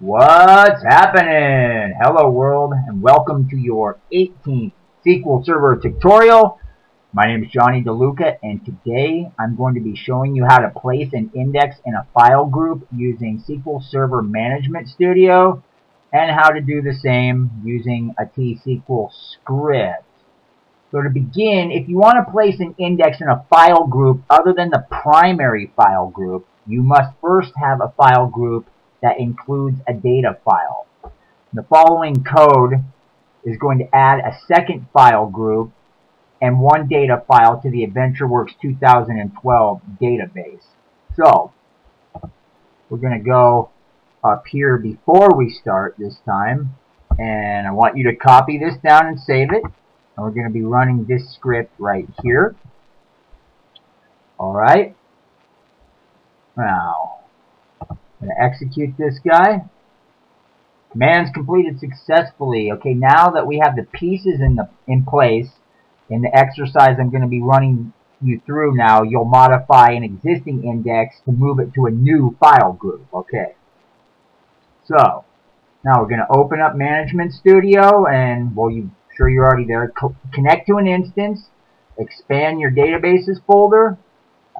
What's happening? Hello world and welcome to your 18th SQL Server tutorial. My name is Johnny DeLuca and today I'm going to be showing you how to place an index in a file group using SQL Server Management Studio and how to do the same using a T-SQL script. So to begin, if you want to place an index in a file group other than the primary file group, you must first have a file group that includes a data file. The following code is going to add a second file group and one data file to the AdventureWorks 2012 database. So, we're going to go up here before we start this time, and I want you to copy this down and save it. And we're going to be running this script right here. Alright. Now, going to execute this guy. Commands completed successfully. Okay, now that we have the pieces in the in place, in the exercise I'm going to be running you through now, you'll modify an existing index to move it to a new file group. Okay. So, now we're going to open up Management Studio, and, well, you sure you're already there. Co connect to an instance, expand your databases folder,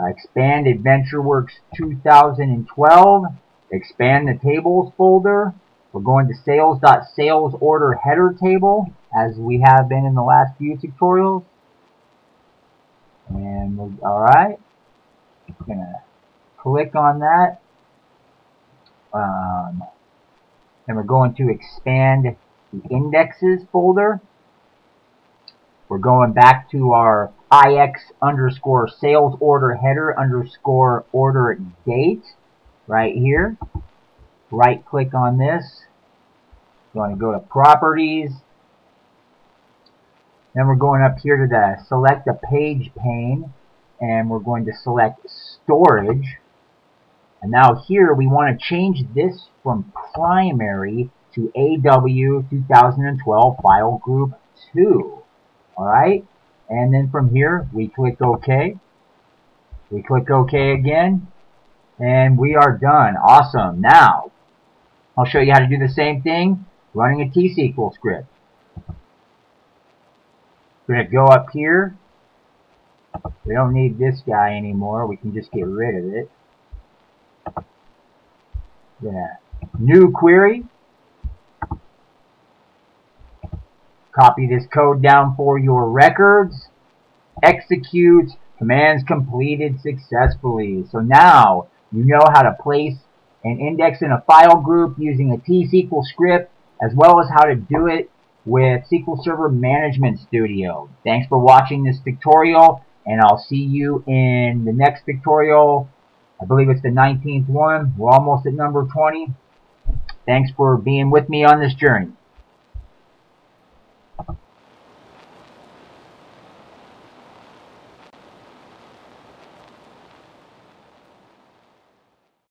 uh, expand AdventureWorks 2012, expand the tables folder. We're going to sales.sales order header table as we have been in the last few tutorials. And we're, all right, gonna click on that. Um, and we're going to expand the indexes folder. We're going back to our IX underscore sales order header underscore order date right here. Right click on this. You want to go to properties. Then we're going up here to the select a page pane and we're going to select storage. And now here we want to change this from primary to AW 2012 file group 2. Alright? And then from here we click OK. We click OK again and we are done. Awesome. Now, I'll show you how to do the same thing running a T-SQL script. We're going to go up here. We don't need this guy anymore. We can just get rid of it. Yeah. New query. Copy this code down for your records. Execute. Commands completed successfully. So now, you know how to place an index in a file group using a T-SQL script, as well as how to do it with SQL Server Management Studio. Thanks for watching this tutorial, and I'll see you in the next tutorial. I believe it's the 19th one. We're almost at number 20. Thanks for being with me on this journey.